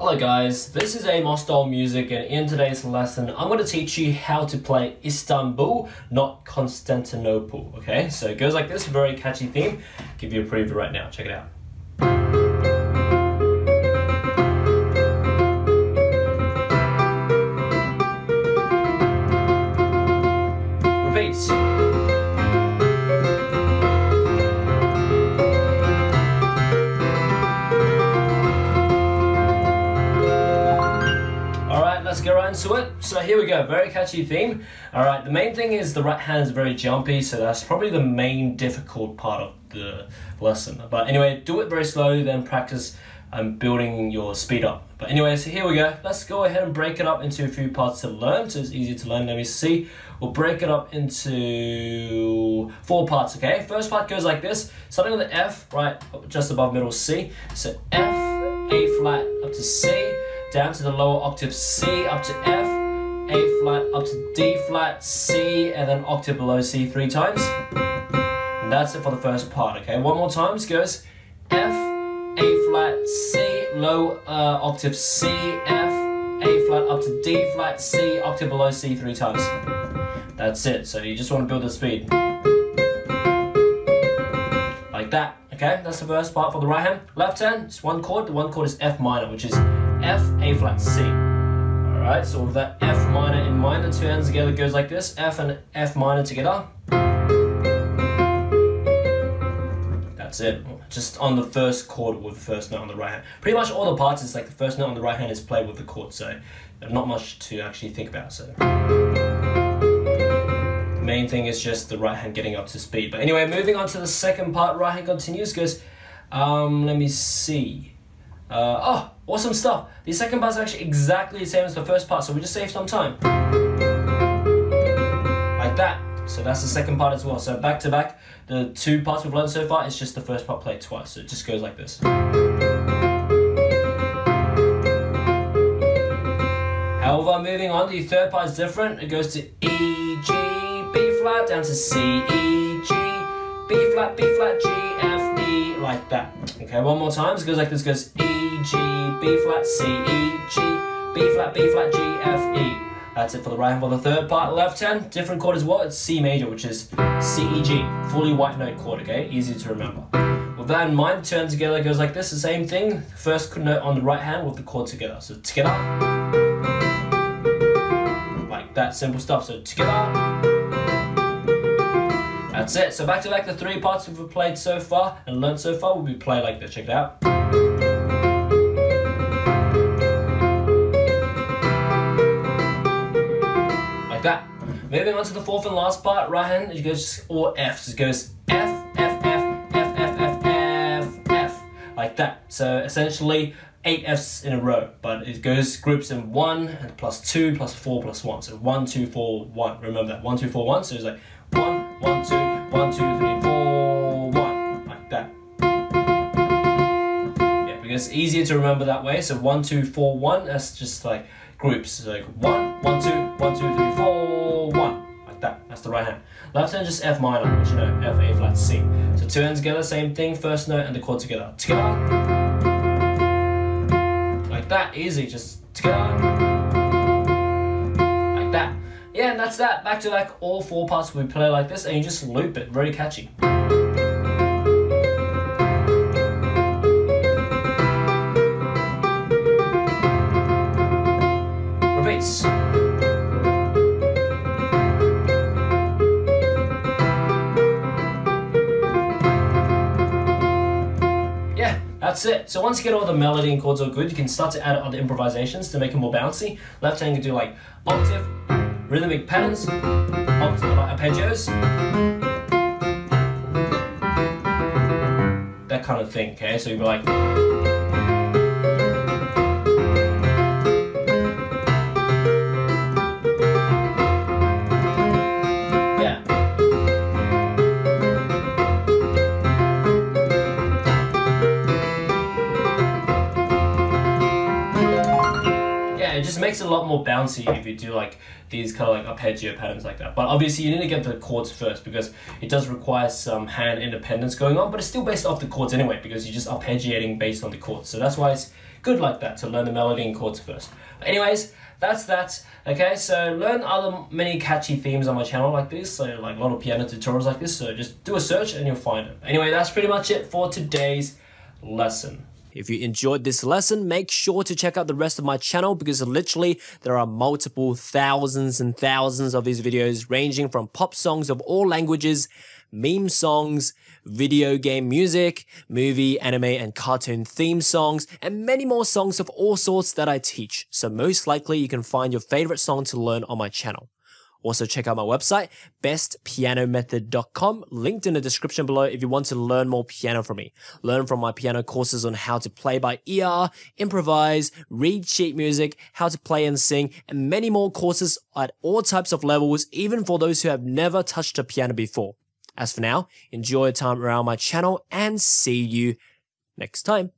Hello guys, this is Amosdoll Music and in today's lesson I'm going to teach you how to play Istanbul, not Constantinople, okay? So it goes like this, very catchy theme. give you a preview right now, check it out. Into it. So here we go, very catchy theme. All right, the main thing is the right hand is very jumpy, so that's probably the main difficult part of the lesson. But anyway, do it very slowly, then practice um, building your speed up. But anyway, so here we go. Let's go ahead and break it up into a few parts to learn, so it's easy to learn. Let me see. We'll break it up into four parts, okay? First part goes like this, starting with the F, right, just above middle C. So F, A flat, up to C, down to the lower octave C, up to F, A flat, up to D flat, C, and then octave below C three times. And that's it for the first part, okay? One more time, goes F, A flat, C, low uh, octave C, F, A flat, up to D flat, C, octave below C three times. That's it, so you just want to build the speed. Like that, okay? That's the first part for the right hand. Left hand, it's one chord, the one chord is F minor, which is F, A flat, C. Alright, so with that F minor in mind, the two hands together goes like this, F and F minor together. That's it. Just on the first chord with the first note on the right hand. Pretty much all the parts is like the first note on the right hand is played with the chord, so not much to actually think about. So main thing is just the right hand getting up to speed. But anyway, moving on to the second part, right hand continues, goes, um, let me see. Uh, oh, awesome stuff. The second part is actually exactly the same as the first part, so we just save some time. Like that. So that's the second part as well. So back to back, the two parts we've learned so far, it's just the first part played twice. So it just goes like this. However, moving on, the third part is different. It goes to E, flat, down to C, E, G, B flat, B flat, G, F, E, like that. Okay, one more time. So it goes like this, goes E, G, B flat, C, E, G, B flat, B flat, G, F, E. That's it for the right hand. For the third part, left hand, different chord as well. It's C major, which is C, E, G. Fully white note chord, okay? Easy to remember. With that in mind, turn together goes like this, the same thing. First note on the right hand with the chord together. So together. Like that, simple stuff. So together. That's it. So back to like the three parts we've played so far and learned so far we'll be playing like this. Check it out. Like that. Moving on to the fourth and last part, right hand, it goes all F. So it goes F, F, F, F, F, F, F, F. Like that. So essentially eight Fs in a row, but it goes groups in one and plus two plus four plus one. So one, two, four, one. Remember that one, two, four, one. So it's like one, one, two, one, two, three, four, one, like that. Yeah, because it's easier to remember that way. So one, two, four, one. That's just like groups. So like one, one, two, one, two, three, four, one. Like that. That's the right hand. Left hand just F minor, which you know, F, A flat, C. So two hands together, same thing, first note and the chord together. Together. Like that, easy, just together. And that's that. Back to back, all four parts we play like this, and you just loop it. Very catchy. Repeats. Yeah, that's it. So once you get all the melody and chords all good, you can start to add other improvisations to make it more bouncy. Left hand can do like octave, rhythmic patterns, arpeggios, that kind of thing. Okay, so you'd be like. Makes it a lot more bouncy if you do like these kind of like arpeggio patterns like that. But obviously you need to get the chords first because it does require some hand independence going on, but it's still based off the chords anyway because you're just arpeggiating based on the chords. So that's why it's good like that to learn the melody and chords first. But anyways, that's that. Okay, so learn other many catchy themes on my channel like this. So like a lot of piano tutorials like this. So just do a search and you'll find it. Anyway, that's pretty much it for today's lesson. If you enjoyed this lesson, make sure to check out the rest of my channel because literally there are multiple thousands and thousands of these videos ranging from pop songs of all languages, meme songs, video game music, movie, anime, and cartoon theme songs, and many more songs of all sorts that I teach. So most likely you can find your favorite song to learn on my channel. Also check out my website, bestpianomethod.com, linked in the description below if you want to learn more piano from me. Learn from my piano courses on how to play by ear, improvise, read sheet music, how to play and sing, and many more courses at all types of levels, even for those who have never touched a piano before. As for now, enjoy your time around my channel and see you next time.